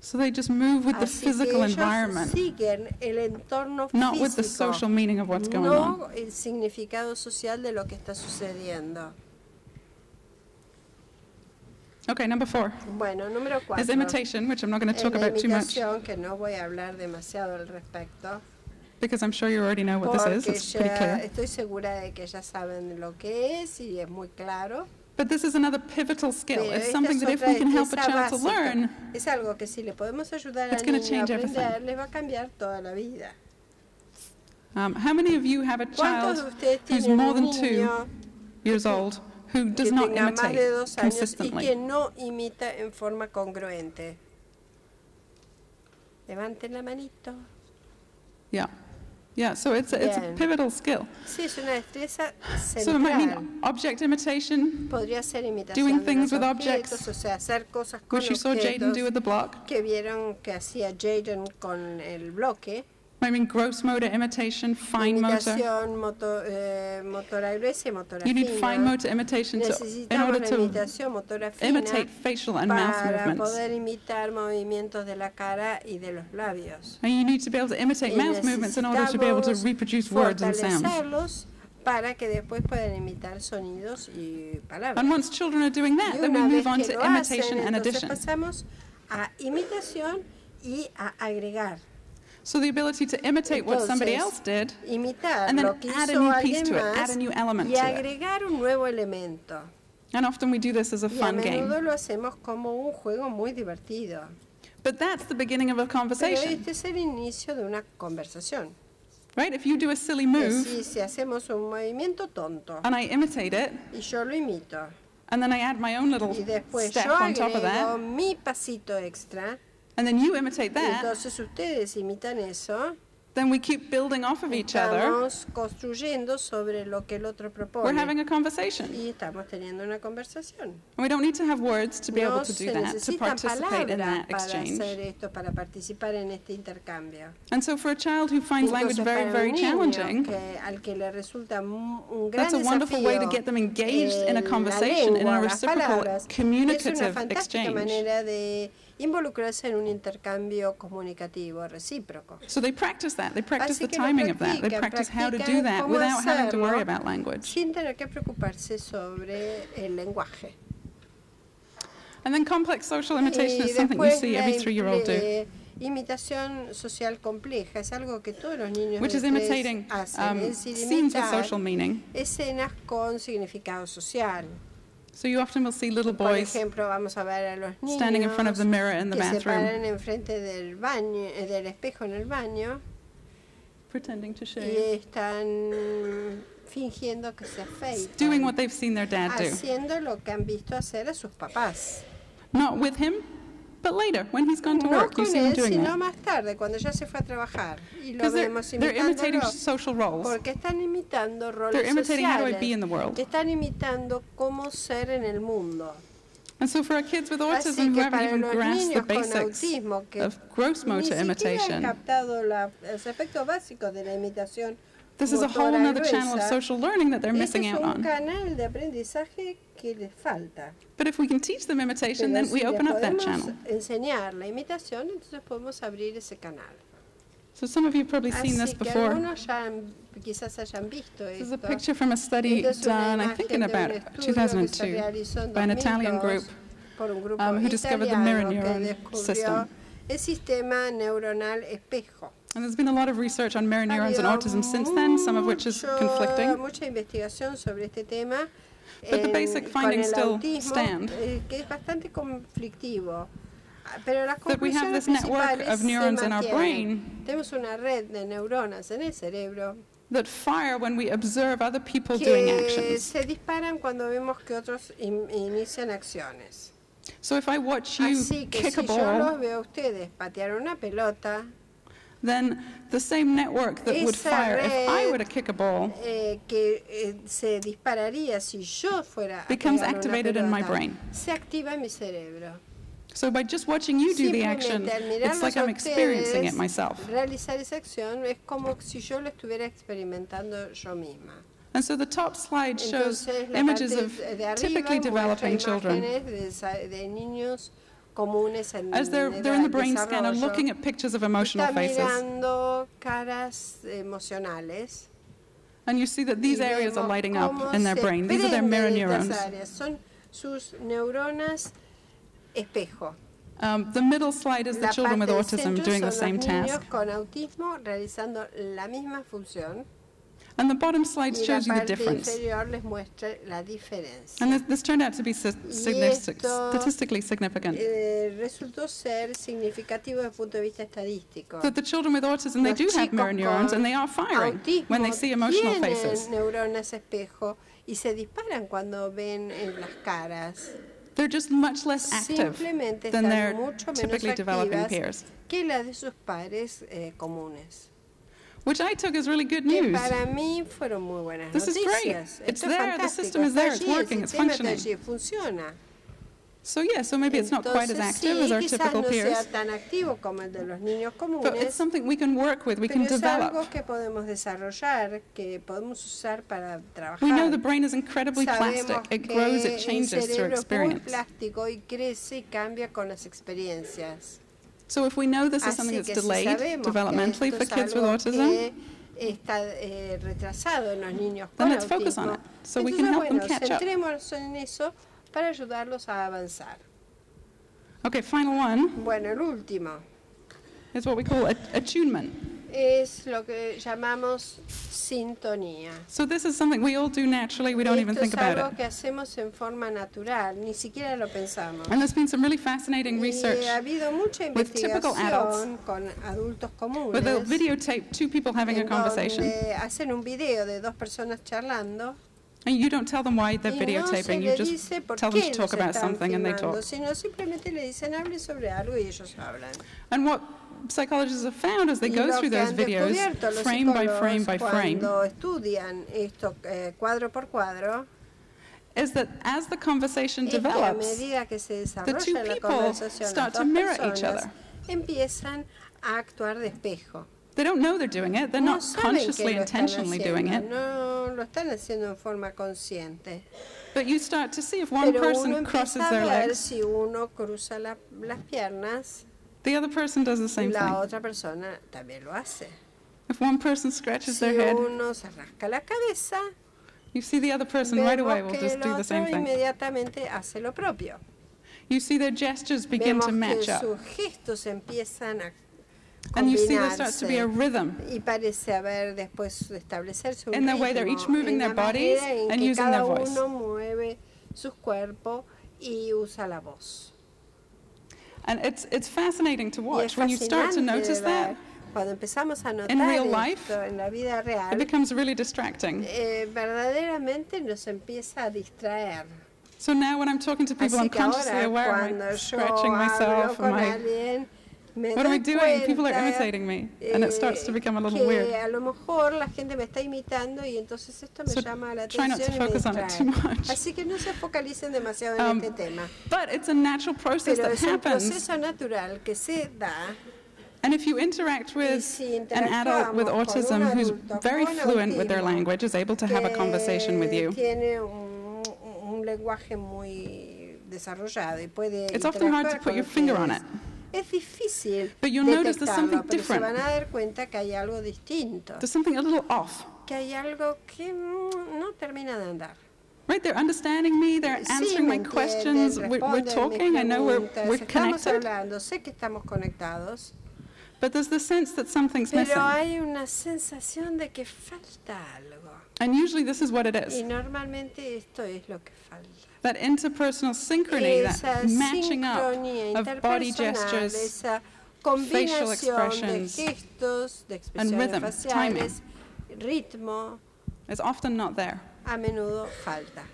So they just move with the Así que physical ellos environment, siguen el entorno not with the físico, social meaning of what's going on. no el significado social de lo que está sucediendo. Okay, number four Bueno, número is cuatro. imitation, which I'm not going to es talk la about too much imitación, que no voy a hablar demasiado al respecto, because I'm sure you already know what this is. porque It's pretty ya clear. estoy segura de que ya saben lo que es y es muy claro. But this is another pivotal skill. Pero It's something that if we can help a child to learn, Es algo que si le podemos ayudar It's niño a change everything. aprender, le va a cambiar toda la vida. um, how many of you have a child who's more than two years old who does not tenga más de imitate y consistently? que no imita en forma congruente? Levanten la manito. Yeah. Yeah, so it's a, it's a pivotal skill. Sí, es una destreza So it might mean object imitation, Podría ser imitación doing things with objects, o sea, hacer cosas con which you saw Jaden do with the block. que vieron que hacía Jaden con el bloque. Might mean gross motor imitation, fine motor. moto, eh, motora gruesa y motora You need fine motor imitation to, in order to imitate facial and mouth movements. poder imitar movimientos de la cara y de los labios. And you need to be able to imitate Y mouth movements in order to be able to reproduce words and sounds. para que después puedan imitar sonidos y palabras. And once children are doing that, then we move on to imitation hacen, and addition. pasamos a imitación y a agregar. So the ability to imitate what somebody else did and then add a new piece to it, add a new element y to it. agregar un nuevo elemento. And often we do this as a Y a fun game. lo hacemos como un juego muy divertido. But that's the beginning of a Pero conversation, este es el inicio de una conversación. right? If you do a silly move decir, si hacemos un movimiento tonto and I imitate it, y yo lo imito and then I add my own little y después step yo on top of that, mi pasito extra and then you imitate that, entonces ustedes imitan eso, then we keep building off of each other. estamos construyendo sobre lo que el otro We're having a conversation. y estamos teniendo una conversación. And we don't need to have words to be able to do that, to participate in that para exchange. hacer esto, para participar en este intercambio. And so for a child who finds language very, very challenging, que- al que le resulta un gran that's a wonderful way to get them engaged in eh, a la conversation, in a reciprocal, palabras, communicative exchange. Involucrarse en un intercambio comunicativo recíproco. So they practice that. They practice the timing of that. They practice how to do that without having to worry about language. Sin tener que preocuparse sobre el lenguaje. And then complex social imitation is something you see every three-year-old do, imitación social compleja es algo que todos los niños which is imitating hacen, um, es scenes with social meaning. escenas con significado social. So you often will see little Por boys ejemplo, vamos a ver a los niños standing in front of the mirror in the que se bathroom, enfrente del baño, eh, del espejo en el baño pretending to y shave, están fingiendo que se afeitan, doing what they've seen their dad do. haciendo lo que han visto hacer a sus papás. Not with him, but later when he's gone to No work, you see him él, doing sino that. más tarde, cuando ya se fue a trabajar. Y lo they're, vemos they're imitating social roles. Porque están imitando roles They're imitating how do I be in sociales. the world. Están imitando cómo ser en el mundo. And so for our kids with autism who haven't even grasped the basics autismo of gross motor imitation, captado la- aspectos básicos de la imitación this is a whole other channel of social learning that they're missing out on. canal de aprendizaje que les falta. But if we can teach them imitation, Pero then we si open up that channel. enseñar la imitación, entonces podemos abrir ese canal. So some of you have probably seen this Así que before. han- This is a picture from a study Esta es una done, I think, in about estudio que se 2002 by an Italian group por un grupo um, who discovered the mirror neuron system. el sistema neuronal espejo. And there's been a lot of research on mirror neurons and autism since then, some of which is conflicting. Mucha investigación sobre este tema. But the basic findings still stand. eh, que es bastante conflictivo. Pero las That we have this network of neurons in our brain Tenemos una red de neuronas en el cerebro that fire when we observe other people doing actions. se disparan cuando vemos que otros in- inician acciones. So if I watch you Así que kick si a yo los ball, veo a ustedes patear una pelota, then the same network that would fire if I were to kick a ball eh, que eh, se dispararía si yo fuera becomes activated in my brain. se activa en mi cerebro. So by just watching you do the action, it's like I'm experiencing it myself. realizar esa acción es como si yo lo estuviera experimentando yo misma. And so the top slide shows Entonces, images of typically developing children de, de niños comunes en As they're, they're in the brain scanner looking at pictures of emotional Está faces. caras emocionales. And you see that these areas are lighting up in their brain. These are their mirror neurons. Son sus neuronas espejo. Um, the middle slide is the children with autism doing the same task. And the bottom slide Y shows you the difference. And this, this turned out to be sis- signific- esto- statistically significant. Eh, resultó ser significativo desde el punto de vista estadístico. That the children with autism, they do have mirror neurons and they are firing when they see emotional faces. neuronas espejo y se disparan cuando ven en las caras. They're just much less active Simplemente than their typically developing peers, que la de sus pares eh, comunes. Which I took as really good news. para mí fueron muy buenas This is great. noticias. It's Esto es there, the system is there, it's allí, working, it's functioning. funciona. So yeah, so maybe it's not quite as active sí, as our typical no sea peers, tan activo como el de los niños but it's comunes, something we can work with, we can es algo develop. que podemos desarrollar, que podemos usar para trabajar. We know the brain is incredibly Sabemos plastic. It grows, it changes through cerebro es muy experience. plástico y crece y cambia con las experiencias. So if we know this is something that's delayed developmentally for kids with autism, está eh, retrasado en los niños Then con let's focus on it, so we can help them bueno, catch up. en eso para ayudarlos a avanzar. okay, final one Bueno, el último is what we call attunement. Es lo que llamamos sintonía. So this is something we all do naturally, we don't even think es about algo it. que hacemos en forma natural, ni siquiera lo pensamos. And there's been some really fascinating research Y ha habido mucha with typical adults con adultos comunes where they'll videotape two people having a en conversation. donde hacen un video de dos personas charlando And you don't tell them why they're y no se videotaping, you le just dice por tell them qué to los talk about están something and they filmando, talk. sino simplemente le dicen hable sobre algo y ellos hablan. And what psychologists have found as they go through those videos, frame by frame by frame, estudian esto eh, cuadro por cuadro, is that as the conversation develops, se two people start to mirror each other. empiezan a actuar de espejo. they don't know they're doing it, they're no not consciously, intentionally doing it, no lo están haciendo en forma consciente. but you start to see if one Pero person crosses their legs, si uno cruza la- las piernas, the other person does the same la thing. otra persona también lo hace. If one person scratches Si their head, uno se rasca la cabeza, you see the other person right away will just do the same thing. inmediatamente hace lo propio. You see their gestures begin Vemos to que match up, sus gestos empiezan a and you see there starts to be a rhythm. Y parece haber después establecerse un In the way they're each moving their bodies and using their voice. uno mueve sus cuerpos y usa la voz. And it's, it's fascinating to watch. When you start to notice that. Cuando empezamos a notar in real esto life, en la vida it becomes really distracting. eh, verdaderamente nos empieza a distraer. So now when I'm talking to people, Así I'm consciously aware, I'm scratching myself, am I, alguien, me what am I doy doing? People are imitating me, and it starts to eh, become a little weird. a lo mejor la gente me está imitando y entonces esto me So llama la try not to atención y me focus on it too much. Así que no se focalicen demasiado en Um, este tema. But it's a natural process Pero that es un happens. proceso natural que se da And if you interact with si an adult with autism un who's very fluent with their language, is able to have a conversation with you, un, un muy y puede It's often hard to put your finger on ustedes. Es difícil But you'll notice there's something pero se different. van a dar cuenta que hay algo distinto, there's something a little off. que hay algo que mm, no termina de andar. Right? They're understanding me, they're Sí, answering me my questions, we're, we're talking, I know we're, we're connected, hablando, sé que estamos conectados, but there's the sense that something's pero missing. hay una sensación de que falta algo. And usually this is what it is. Y normalmente esto es lo que falta. That interpersonal synchrony, esa that matching up of body gestures, de expressions, gestos, de and rhythm, faciales, ritmo, is often not there. a menudo falta.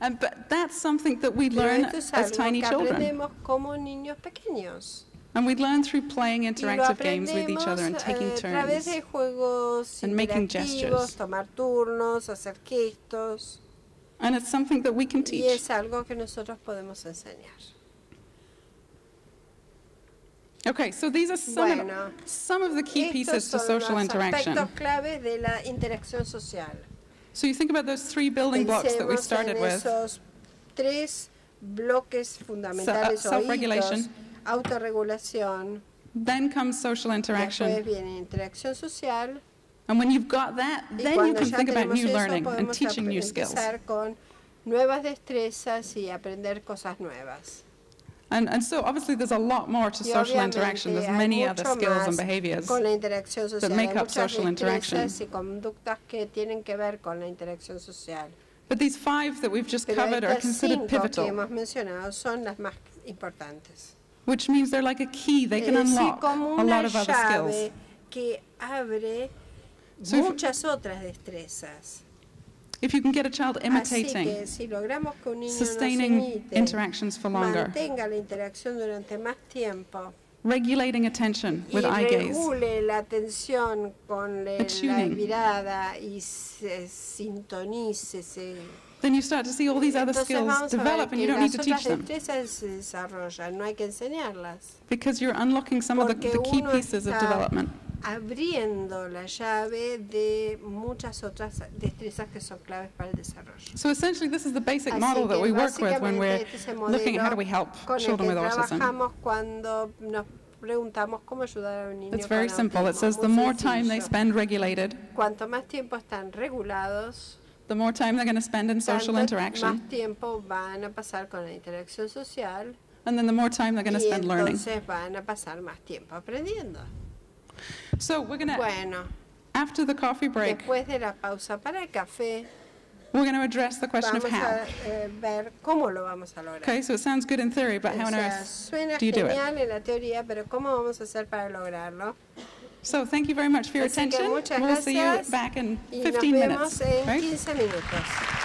And, but that's something that we Pero learn es as tiny children. como niños pequeños. And we learn through playing interactive games with each other and taking eh, turns. de juegos and making gestures. tomar turnos, hacer gestos. And it's something that we can Y teach. es algo que nosotros podemos enseñar. Okay, so these are some, Bueno, of, some of the key pieces to social interaction. claves de la interacción social. So you think about those three building blocks that we started with. tres bloques uh, fundamentales o hitos, self-regulation. autorregulación, Then comes social después interaction. viene interacción social, And when you've got that, y then you cuando can ya think about tenemos new eso learning and podemos teaching new skills. empezar con nuevas destrezas y aprender cosas nuevas. And, and so obviously there's a lot more to Y social interaction. There's many other mucho skills and más behaviors. con la interacción social. make up muchas social interaction. destrezas y conductas que tienen que ver con la interacción social. But these five that we've just Pero covered are estas considered cinco que pivotal, hemos mencionado son las más importantes. which means they're like a key. They can eh, es decir, unlock como a una lot of other skills. que abre So if- muchas otras destrezas. If you can get a child Así imitating, que si logramos que un niño nos sustaining imite, interactions for longer, mantenga la interacción durante más tiempo regulating attention with eye gaze, la atención con le- la Attuning. mirada y se sintonice, se then you start to see all these other Entonces skills develop and you don't need to teach them destrezas se desarrollan, no hay que because you're unlocking some of the, the key pieces of development. Abriendo la llave de muchas otras destrezas que son claves para el desarrollo. So essentially, this is the basic Así model that we work with when we're este looking at how do we help children with autism. trabajamos cuando nos preguntamos cómo ayudar a un niño It's very con simple. It says the more time they spend regulated, Cuanto más tiempo están regulados, the more time they're going to spend in social interaction, más tiempo van a pasar con la interacción social and then the more time they're going to spend learning. entonces van a pasar más tiempo aprendiendo. So we're going to, Bueno, after the coffee break, después de la pausa para el café, we're going to address the question of how. eh, ver cómo lo vamos a. Okay, so it sounds good in theory, but how on earth do you do it? en la teoría, pero ¿cómo vamos a hacer para? So thank you very much for your Así attention. We'll see you back in 15 minutes. right? 15 minutos.